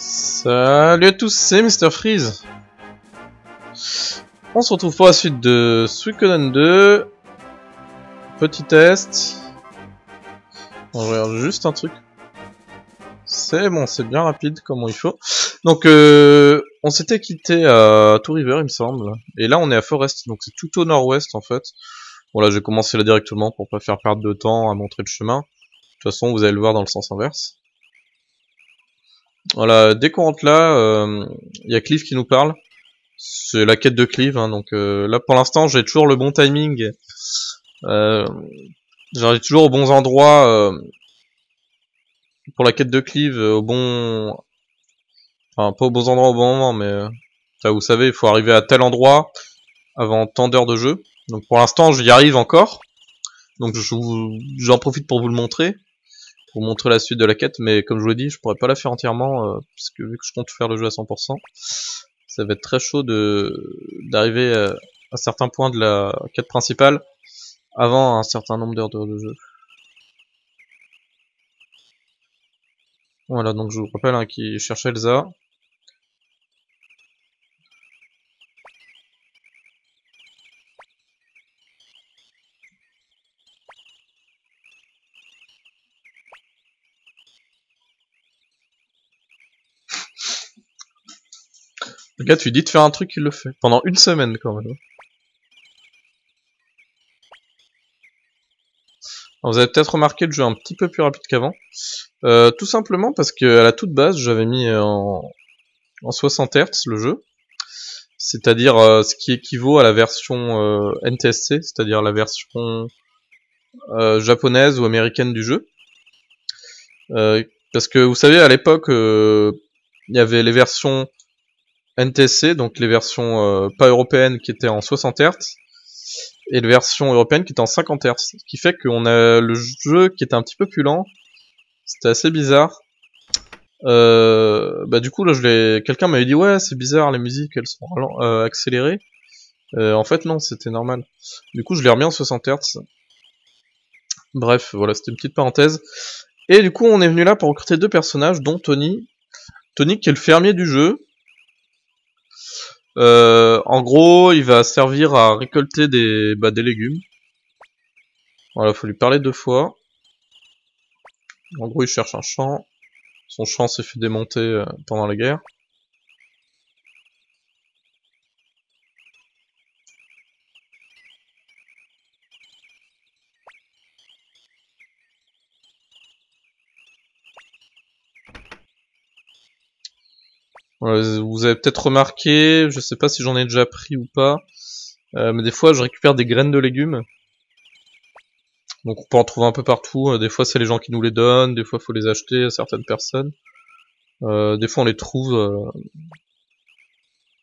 Salut à tous, c'est Mr Freeze. On se retrouve pour la suite de Suikoden 2. Petit test. On regarde juste un truc. C'est bon, c'est bien rapide comme il faut. Donc, euh, on s'était quitté à Two River, il me semble. Et là, on est à Forest, donc c'est tout au nord-ouest en fait. Bon là, j'ai commencé là directement pour pas faire perdre de temps à montrer le chemin. De toute façon, vous allez le voir dans le sens inverse. Voilà, dès qu'on rentre là, il euh, y a Cliff qui nous parle. C'est la quête de Cliff, hein, donc euh, là pour l'instant j'ai toujours le bon timing. Euh, J'arrive toujours aux bons endroits pour la quête de Clive, au bon... Enfin, pas aux bons endroits au bon moment, mais... Ça, vous savez, il faut arriver à tel endroit avant tant d'heures de jeu. Donc pour l'instant, j'y arrive encore. Donc j'en profite pour vous le montrer pour montrer la suite de la quête, mais comme je vous l'ai dit, je pourrais pas la faire entièrement, euh, parce que vu que je compte faire le jeu à 100%, ça va être très chaud de d'arriver à un certain point de la quête principale avant un certain nombre d'heures de, jeu. Voilà, donc je vous rappelle hein, qui cherche Elsa. Le gars, tu lui dis de faire un truc, il le fait. Pendant une semaine, quand même. vous avez peut-être remarqué le jeu un petit peu plus rapide qu'avant. Euh, tout simplement parce que à la toute base, j'avais mis en, en 60 Hz le jeu. C'est-à-dire euh, ce qui équivaut à la version euh, NTSC, c'est-à-dire la version japonaise ou américaine du jeu. parce que vous savez, à l'époque, il y avait les versions NTSC, donc les versions euh, pas européennes qui étaient en 60 Hz, et les versions européennes qui étaient en 50 Hz. Ce qui fait qu'on a le jeu qui était un petit peu plus lent. C'était assez bizarre. Euh, bah du coup là je quelqu'un m'avait dit ouais c'est bizarre les musiques elles sont euh, accélérées euh, en fait non c'était normal du coup je l'ai remis en 60 Hz bref voilà c'était une petite parenthèse et du coup on est venu là pour recruter deux personnages dont Tony Tony qui est le fermier du jeu euh, en gros, il va servir à récolter des, bah, des légumes. Voilà, faut lui parler deux fois. En gros, il cherche un champ. Son champ s'est fait démonter euh, pendant la guerre. Vous avez peut-être remarqué, je sais pas si j'en ai déjà pris ou pas, euh, mais des fois je récupère des graines de légumes. Donc on peut en trouver un peu partout, euh, des fois c'est les gens qui nous les donnent, des fois faut les acheter à certaines personnes. Euh, des fois on les trouve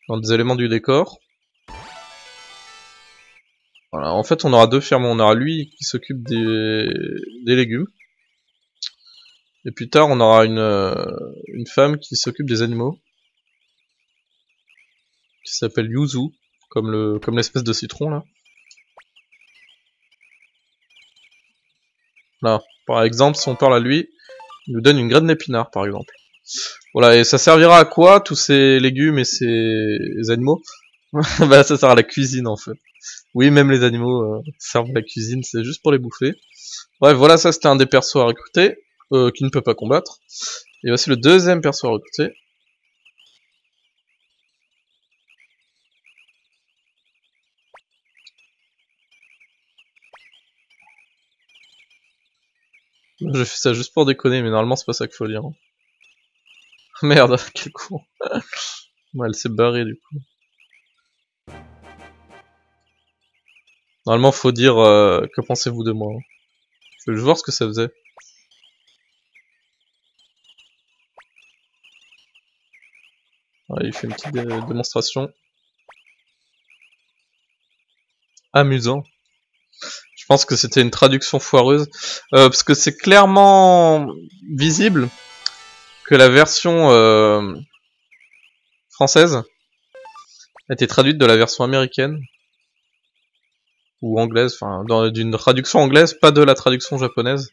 dans des éléments du décor. Voilà, en fait on aura deux fermes, on aura lui qui s'occupe des, légumes. Et plus tard on aura une femme qui s'occupe des animaux qui s'appelle Yuzu, comme le comme l'espèce de citron là. Là, par exemple, si on parle à lui, il nous donne une graine d'épinard, par exemple. Voilà, et ça servira à quoi, tous ces légumes et ces animaux? Bah, ça sert à la cuisine, en fait. Oui, même les animaux euh, servent à la cuisine, c'est juste pour les bouffer. Bref, voilà, ça c'était un des persos à recruter, euh, qui ne peut pas combattre. Et voici le deuxième perso à recruter, J'ai fait ça juste pour déconner, mais normalement c'est pas ça qu'il faut. Hein. Merde, quel con. elle s'est barrée du coup. Normalement faut dire euh, que pensez-vous de moi. Hein. Je veux voir ce que ça faisait. il fait une petite démonstration. Amusant. Je pense que c'était une traduction foireuse, euh, parce que c'est clairement visible que la version euh, française a été traduite de la version américaine ou anglaise, enfin d'une traduction anglaise, pas de la traduction japonaise.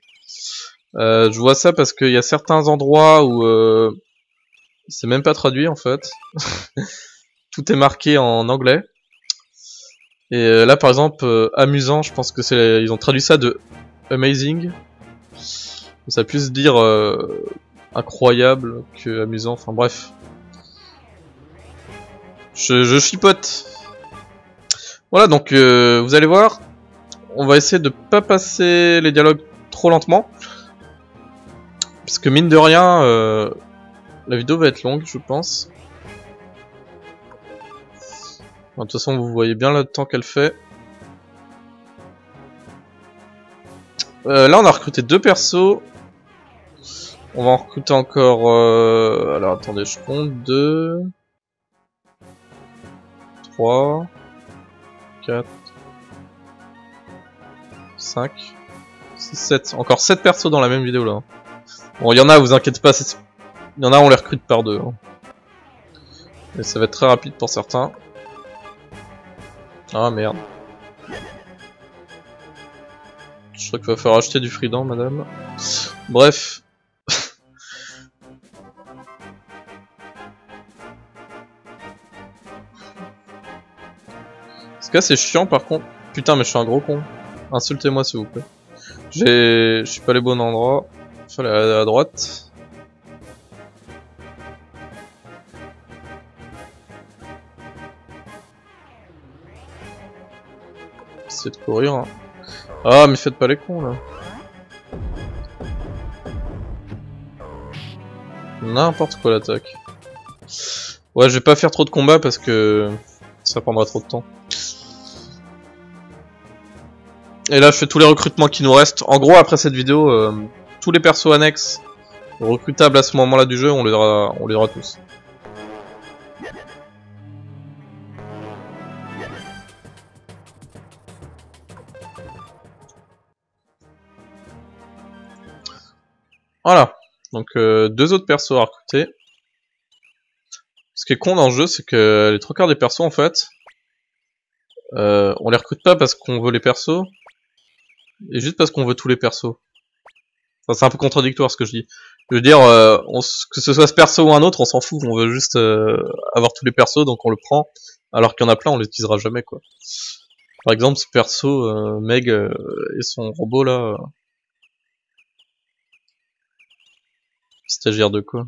Euh, je vois ça parce qu'il y a certains endroits où C'est même pas traduit en fait. Tout est marqué en anglais. Et euh, là par exemple, euh, amusant, je pense que c'est ils ont traduit ça de amazing. Ça puisse dire euh, incroyable que amusant, enfin bref. Je, je chipote. Voilà donc vous allez voir, on va essayer de pas passer les dialogues trop lentement. Parce que mine de rien, la vidéo va être longue je pense. De toute façon, vous voyez bien le temps qu'elle fait. Euh, là, on a recruté deux persos. On va en recruter encore... Euh... Alors, attendez, je compte. 2... 3... 4... 5... 6, 7. Encore 7 persos dans la même vidéo, là. Bon, il y en a, vous inquiétez pas. Il y en a, on les recrute par deux. Hein. Et ça va être très rapide pour certains. Ah merde. Je crois qu'il va falloir acheter du frident, madame. Bref. Ce cas c'est chiant par contre. Putain mais je suis un gros con. Insultez-moi s'il vous plaît. J'ai... Je suis pas les bons endroits. Fallait aller à droite. De courir. Hein. Ah, mais faites pas les cons là. N'importe quoi l'attaque. Ouais, je vais pas faire trop de combats parce que ça prendra trop de temps. Et là, je fais tous les recrutements qui nous restent. En gros, après cette vidéo, euh, tous les persos annexes recrutables à ce moment-là du jeu, on les aura, on les aura tous. Voilà. Donc euh, deux autres persos à recruter. Ce qui est con dans le jeu, c'est que les trois quarts des persos en fait, euh, on les recrute pas parce qu'on veut les persos, et juste parce qu'on veut tous les persos. C'est un peu contradictoire ce que je dis. Je veux dire, euh, que ce soit ce perso ou un autre, on s'en fout. On veut juste avoir tous les persos, donc on le prend. Alors qu'il y en a plein, on les utilisera jamais quoi. Par exemple, ce perso, Meg et son robot là, Stagiaire de quoi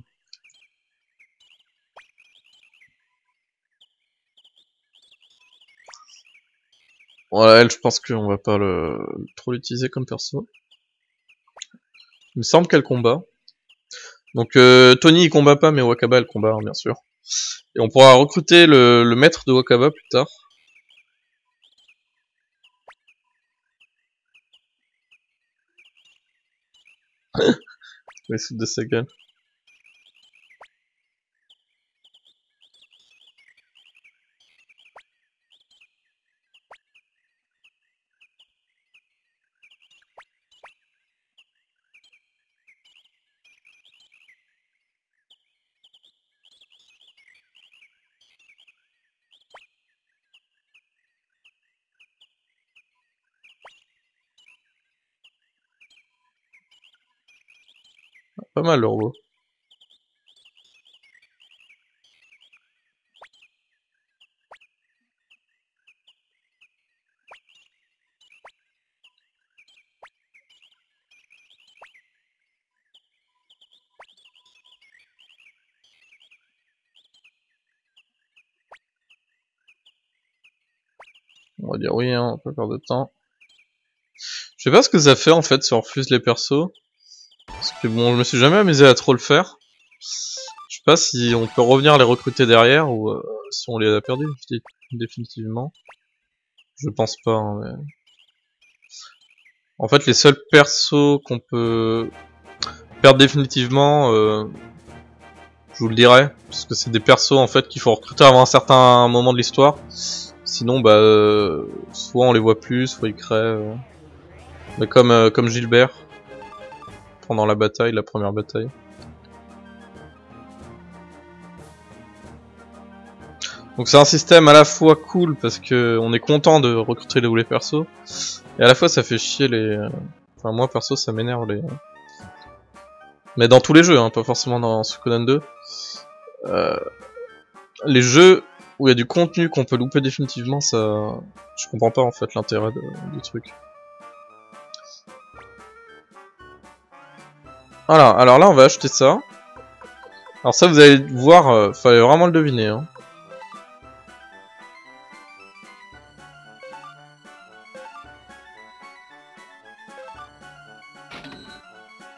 Ouais, elle, je pense qu'on va pas trop l'utiliser comme perso. Il me semble qu'elle combat. Donc euh, Tony il combat pas, mais Wakaba elle combat, hein, bien sûr. Et on pourra recruter le maître de Wakaba plus tard. Mais c'est de Pas mal le robot. On va dire oui, hein, on peut perdre de temps. Je sais pas ce que ça fait en fait si on refuse les persos. Parce que bon, je me suis jamais amusé à trop le faire. Je sais pas si on peut revenir les recruter derrière ou euh, si on les a perdus définitivement. Je pense pas. Hein, mais... En fait, les seuls persos qu'on peut perdre définitivement, euh, je vous le dirai, parce que c'est des persos en fait qu'il faut recruter avant un certain moment de l'histoire. Sinon, bah, euh, soit on les voit plus, soit ils crèvent. Mais comme comme Gilbert, pendant la bataille, la première bataille. Donc c'est un système à la fois cool parce que on est content de recruter les, les persos, et à la fois ça fait chier les... Enfin moi perso ça m'énerve les... Mais dans tous les jeux, hein, pas forcément dans Suikoden 2. euh, les jeux où il y a du contenu qu'on peut louper définitivement, ça, je comprends pas en fait l'intérêt du truc. Voilà, alors là on va acheter ça. Alors ça vous allez voir, euh, fallait vraiment le deviner. Hein.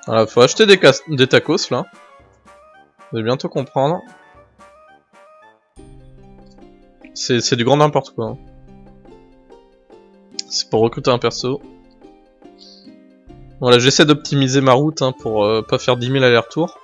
Voilà, faut acheter des, tacos là. Vous allez bientôt comprendre. C'est du grand n'importe quoi. Hein. C'est pour recruter un perso. Voilà, j'essaie d'optimiser ma route hein, pour euh, pas faire 10 000 allers-retours.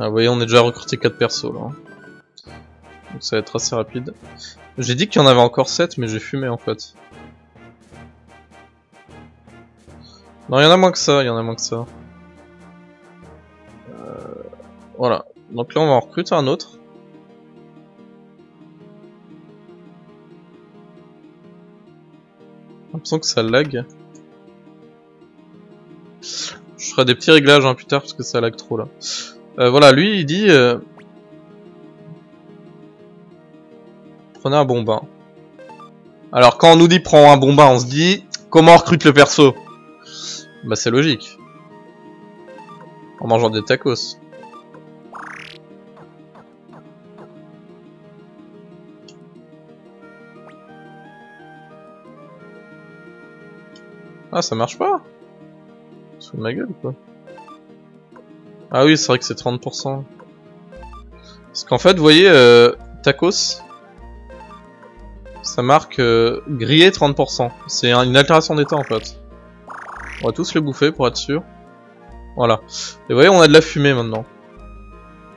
Ah, vous voyez, on est déjà recruté 4 persos là. Hein. Donc ça va être assez rapide. J'ai dit qu'il y en avait encore 7, mais j'ai fumé en fait. Non, il y en a moins que ça, il y en a moins que ça. Donc là, on va en recruter un autre. J'ai l'impression que ça lag. Je ferai des petits réglages hein, plus tard parce que ça lag trop là. Euh, voilà, lui il dit... Euh... Prenez un bon bain. Alors quand on nous dit prends un bon bain, on se dit comment on recrute le perso? Bah c'est logique. En mangeant des tacos. Ah ça marche pas Sous ma gueule quoi ah oui, c'est vrai que c'est 30%. Parce qu'en fait, vous voyez, euh, tacos, ça marque euh, grillé 30%. C'est une altération d'état en fait. On va tous le bouffer pour être sûr. Voilà. Et vous voyez, on a de la fumée maintenant.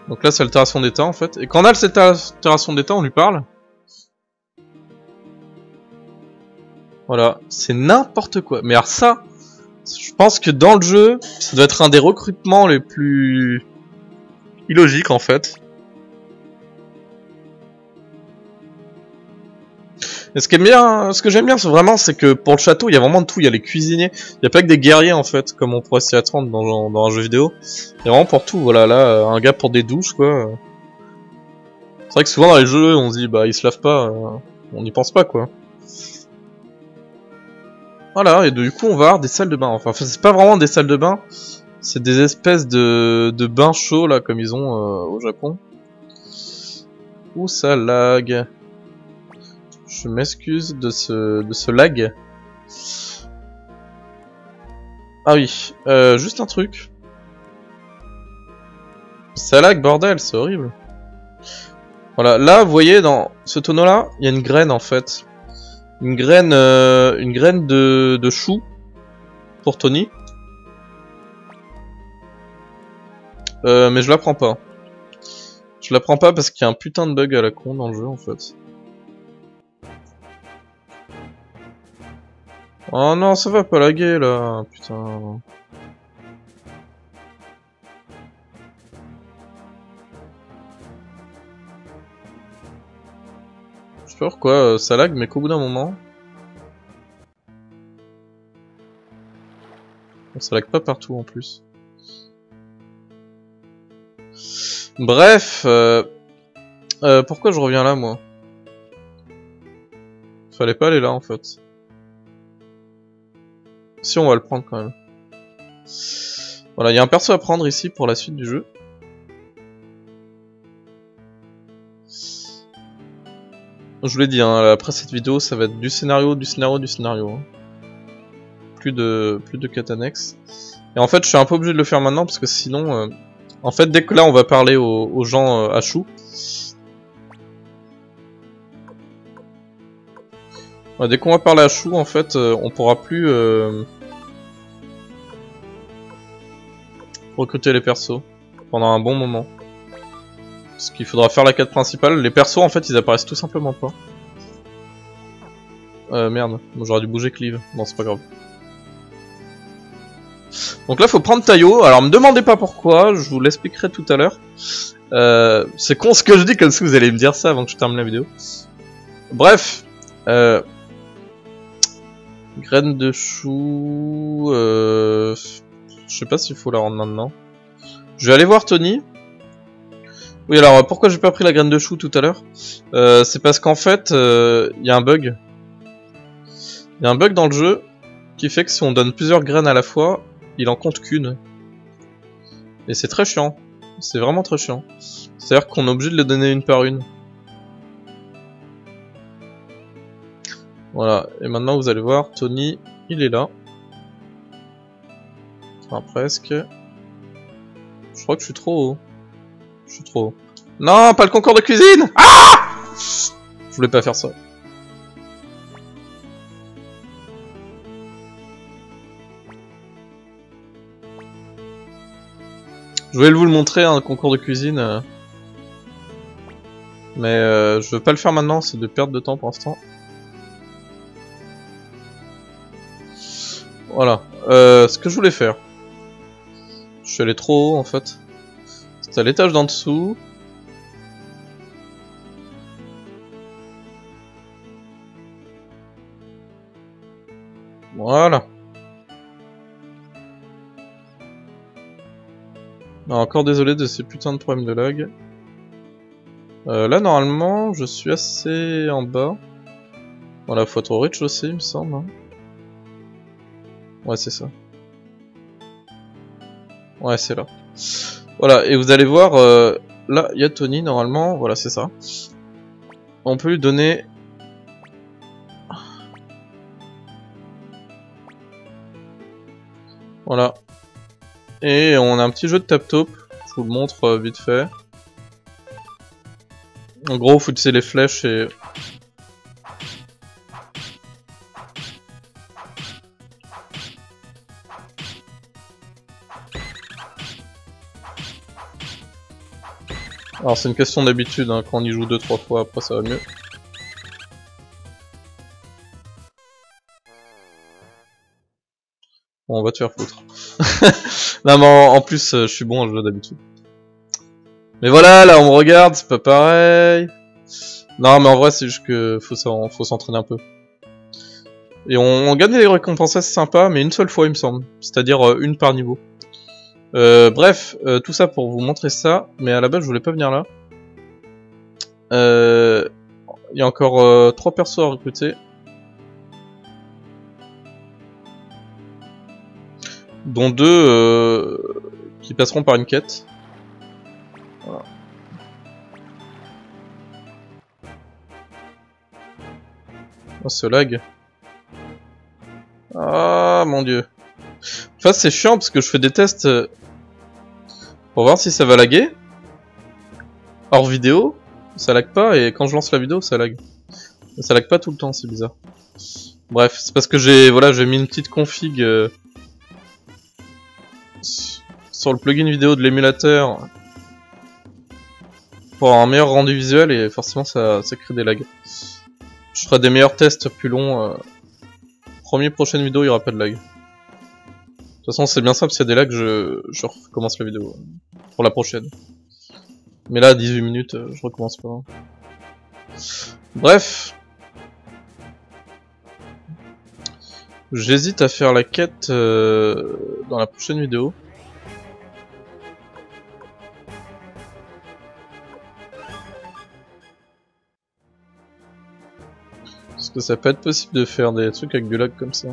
Donc là, c'est altération d'état en fait. Et quand on a cette altération d'état, on lui parle. Voilà. C'est n'importe quoi. Mais alors ça, je pense que dans le jeu, ça doit être un des recrutements les plus illogiques en fait. Et ce, qui est bien, ce que j'aime bien, c'est vraiment, c'est que pour le château, il y a vraiment de tout. Il y a les cuisiniers, il n'y a pas que des guerriers en fait, comme on pourrait s'y attendre dans, un jeu vidéo. Il y a vraiment pour tout. Voilà, là, un gars pour des douches, quoi. C'est vrai que souvent dans les jeux, on se dit, bah, il se lave pas, euh, on n'y pense pas, quoi. Voilà, et du coup on va avoir des salles de bain. Enfin, c'est pas vraiment des salles de bain, c'est des espèces de, de bains chauds là, comme ils ont euh, au Japon. Ouh, ça lag. Je m'excuse de ce, lag. Ah oui, euh, juste un truc. Ça lag, bordel, c'est horrible. Voilà, là, vous voyez, dans ce tonneau là, il y a une graine en fait une graine, euh, une graine de, de chou pour Tony. Euh, mais je la prends pas. Je la prends pas parce qu'il y a un putain de bug à la con dans le jeu en fait. Oh non, ça va pas laguer là, putain. Pourquoi euh, ça lag, mais qu'au bout d'un moment... Ça lag pas partout en plus. Bref, euh, euh, pourquoi je reviens là moi? Fallait pas aller là en fait. Si on va le prendre quand même. Voilà, il y a un perso à prendre ici pour la suite du jeu. Je vous l'ai dit, hein, après cette vidéo, ça va être du scénario, du scénario, du scénario. Hein. Plus de plus de. Et en fait, je suis un peu obligé de le faire maintenant parce que sinon, euh, en fait, dès que là, on va parler aux, gens euh, à Chou. dès qu'on va parler à Chou, en fait, euh, on pourra plus recruter les persos pendant un bon moment. Parce qu'il faudra faire la quête principale. Les persos, en fait, ils apparaissent tout simplement pas. Euh, merde. J'aurais dû bouger Cleave. Bon, c'est pas grave. Donc là, faut prendre Tayo. Alors, me demandez pas pourquoi. Je vous l'expliquerai tout à l'heure. Euh, c'est con ce que je dis, comme si vous allez me dire ça avant que je termine la vidéo. Bref. Euh... Graine de chou... Euh... Je sais pas s'il faut la rendre maintenant. Je vais aller voir Tony. Oui, alors pourquoi j'ai pas pris la graine de chou tout à l'heure euh, C'est parce qu'en fait, il euh, y a un bug. Il y a un bug dans le jeu qui fait que si on donne plusieurs graines à la fois, il en compte qu'une. Et c'est très chiant. C'est vraiment très chiant. C'est-à-dire qu'on est obligé de les donner une par une. Voilà, et maintenant vous allez voir, Tony, il est là. Enfin, presque. Je crois que je suis trop haut. Je suis trop haut. Non, pas le concours de cuisine Ah Je voulais pas faire ça. Je voulais vous le montrer, un concours de cuisine. Euh. Mais euh, je veux pas le faire maintenant, c'est de perdre de temps pour l'instant. Voilà. Euh, ce que je voulais faire. Je suis allé trop haut en fait. C'est à l'étage d'en dessous. Voilà. encore désolé de ces putains de problèmes de lag. Euh, là, normalement, je suis assez en bas. Voilà, faut être au rez-de-chaussée, il me semble. Hein. Ouais, c'est ça. Ouais, c'est là. Voilà, et vous allez voir, euh, là, il y a Tony, normalement. Voilà, c'est ça. On peut lui donner... Voilà. Et on a un petit jeu de tap-top. Je vous le montre euh, vite fait. En gros, faut utiliser les flèches et... Alors c'est une question d'habitude, hein. quand on y joue 2-3 fois, après ça va mieux. Bon, on va te faire foutre. non mais en, plus, euh, je suis bon en jeu d'habitude. Mais voilà, là on me regarde, c'est pas pareil. Non mais en vrai c'est juste que faut s'entraîner un peu. Et on, gagne des récompenses assez sympas, mais une seule fois il me semble. C'est-à-dire euh, une par niveau. Euh, bref, tout ça pour vous montrer ça, mais à la base je voulais pas venir là. Il y a encore trois persos à recruter. dont deux euh, qui passeront par une quête. Oh, ce lag. Ah, mon dieu. Enfin, c'est chiant parce que je fais des tests euh, pour voir si ça va laguer. Hors vidéo, ça lag pas, et quand je lance la vidéo, ça lag. Ça lag pas tout le temps, c'est bizarre. Bref, c'est parce que j'ai voilà, j'ai mis une petite config euh, sur le plugin vidéo de l'émulateur pour un meilleur rendu visuel et forcément ça, ça crée des lags. Je ferai des meilleurs tests plus longs. Euh. Premier prochaine vidéo, il y aura pas de lag. De toute façon, c'est bien simple, y a des lags, je, je recommence la vidéo euh, pour la prochaine. Mais là, 18 minutes, euh, je recommence pas. Bref. J'hésite à faire la quête dans la prochaine vidéo. que ça peut être possible de faire des trucs avec du lag comme ça.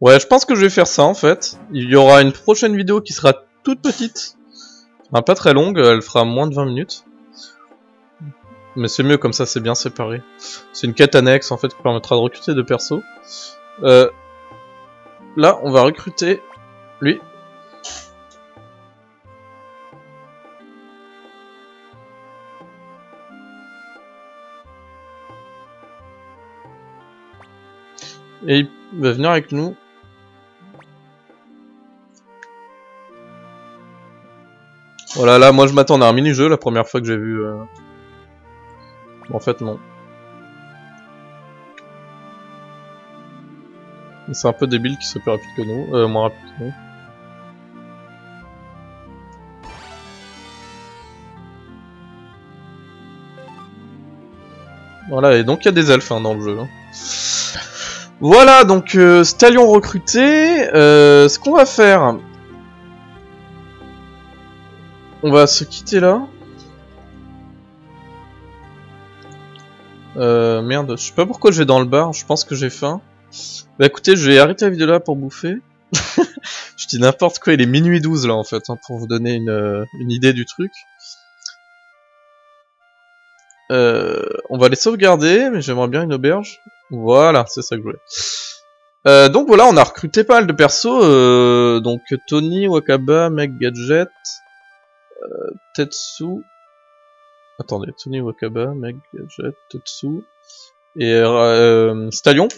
Ouais, je pense que je vais faire ça en fait. Il y aura une prochaine vidéo qui sera toute petite. pas très longue, elle fera moins de 20 minutes. Mais c'est mieux comme ça, c'est bien séparé. C'est une quête annexe en fait qui permettra de recruter deux persos. Euh, là, on va recruter lui. Et il va venir avec nous. Voilà, là, moi je m'attendais à un mini-jeu la première fois que j'ai vu... Euh... En fait, non. C'est un peu débile qui soit plus rapide que nous, euh, moins rapide que nous. Voilà, et donc il y a des elfes hein, dans le jeu. Hein. Voilà, donc euh, Stallion recruté. Euh, ce qu'on va faire... On va se quitter là. Euh, merde, je sais pas pourquoi je vais dans le bar, je pense que j'ai faim. Bah écoutez, je vais arrêter la vidéo là pour bouffer. je dis n'importe quoi, il est minuit 12 là en fait, hein, pour vous donner une, euh, une idée du truc. Euh, on va les sauvegarder, mais j'aimerais bien une auberge. Voilà, c'est ça que je voulais. Euh, donc voilà, on a recruté pas mal de persos. Euh, donc Tony, Wakaba, Meg Gadget, Tetsu. Attendez, Tony, Wakaba, Meg Gadget, Tetsu et euh, Stallion.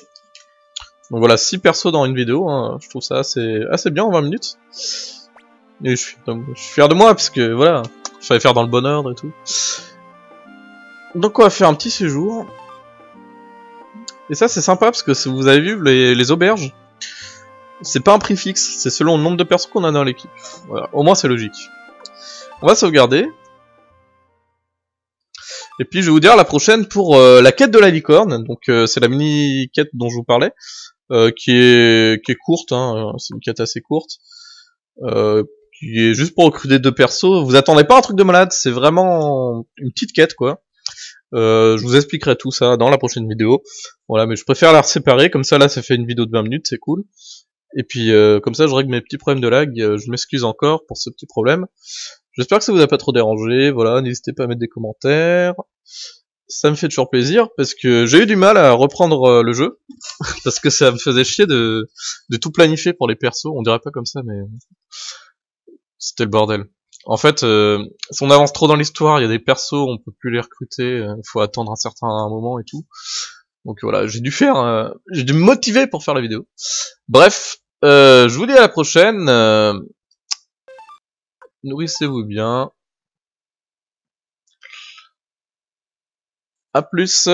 Donc voilà, 6 persos dans une vidéo. Hein. Je trouve ça assez, assez bien en 20 minutes. Et je suis, je fier de moi parce que voilà, il fallait faire dans le bon ordre et tout. Donc on va faire un petit séjour. Et ça c'est sympa parce que vous avez vu les, auberges, c'est pas un prix fixe, c'est selon le nombre de personnes qu'on a dans l'équipe. Au moins c'est logique. On va sauvegarder. Et puis je vais vous dire la prochaine pour euh, la quête de la licorne. Donc euh, c'est la mini quête dont je vous parlais, euh, qui est qui est courte. Hein, c'est une quête assez courte, qui est juste pour recruter deux persos. Vous attendez pas un truc de malade, c'est vraiment une petite quête quoi. Euh, je vous expliquerai tout ça dans la prochaine vidéo. Voilà, mais je préfère la séparer, comme ça là ça fait une vidéo de 20 minutes, c'est cool. Et puis euh, comme ça je règle mes petits problèmes de lag, euh, je m'excuse encore pour ce petit problème. J'espère que ça vous a pas trop dérangé, voilà, n'hésitez pas à mettre des commentaires. Ça me fait toujours plaisir, parce que j'ai eu du mal à reprendre le jeu, parce que ça me faisait chier de, de tout planifier pour les persos, on dirait pas comme ça, mais c'était le bordel. En fait, euh, si on avance trop dans l'histoire, il y a des persos, on peut plus les recruter, il euh, faut attendre un certain moment et tout. Donc voilà, j'ai dû faire, euh, j'ai dû me motiver pour faire la vidéo. Bref, je vous dis à la prochaine. Nourrissez-vous bien. A plus.